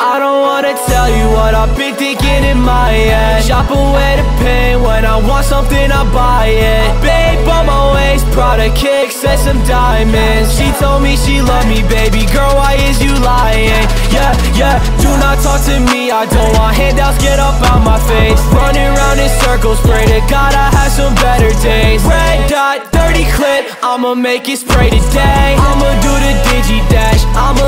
I don't wanna tell you what I've been thinking in my head. Shop away the pain when I want something I buy it. Babe on my waist, Prada kicks and some diamonds. She told me she loved me, baby girl, why is you lying? Yeah, yeah, do not talk to me, I don't want handouts, get up out my face. Running around in circles, pray to God I have some better days. Red dot, dirty clip, I'ma make it spray today. I'ma do the digi dash, I'ma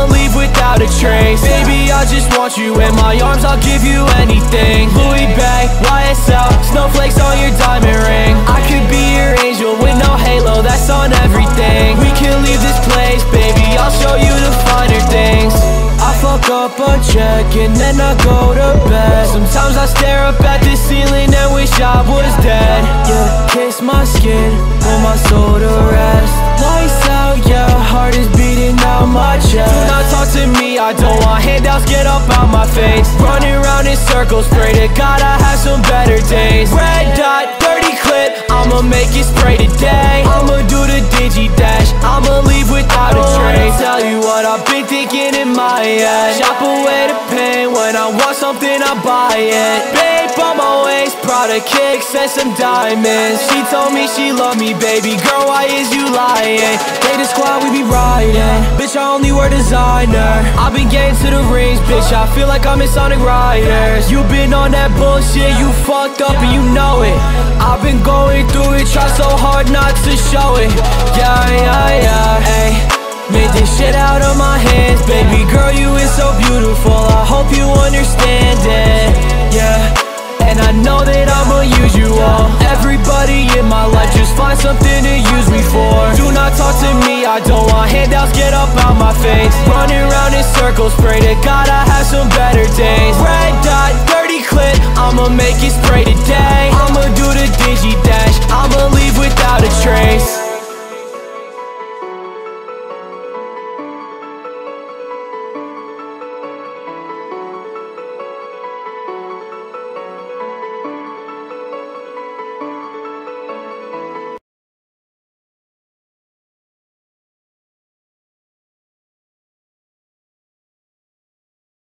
give you anything. Louis bag, YSL, snowflakes on your diamond ring. I could be your angel with no halo, that's on everything. We can leave this place, baby, I'll show you the finer things. I fuck up a check and then I go to bed. Sometimes I stare up at the ceiling and wish I was dead. Yeah, kiss my skin, pull my soul I don't want handouts, get up out my face. Running around in circles, pray to God I have some better days. Red dot, dirty clip, I'ma make it spray today. I'ma do the digi dash, I'ma leave without a trace. tell you what I've been thinking in my head. Shop away the pain, when I want something I buy it. Babe on my waist, Prada kicks and some diamonds. She told me she loved me, baby girl, why is you lying? They the squad, we be riding Bitch, I only wear designer. I've been getting to the rings, bitch, I feel like I'm in Sonic Riders. You been on that bullshit, you fucked up and you know it. I've been going through it, try so hard not to show it. Yeah, yeah, yeah, ayy. Made this shit out of my hands Baby girl, you is so beautiful. I hope you understand it, yeah. And I know that I'ma use you all. Everybody in my life just find something to use me for. Do not talk to me, I don't want handouts Get up Running around in circles, pray to God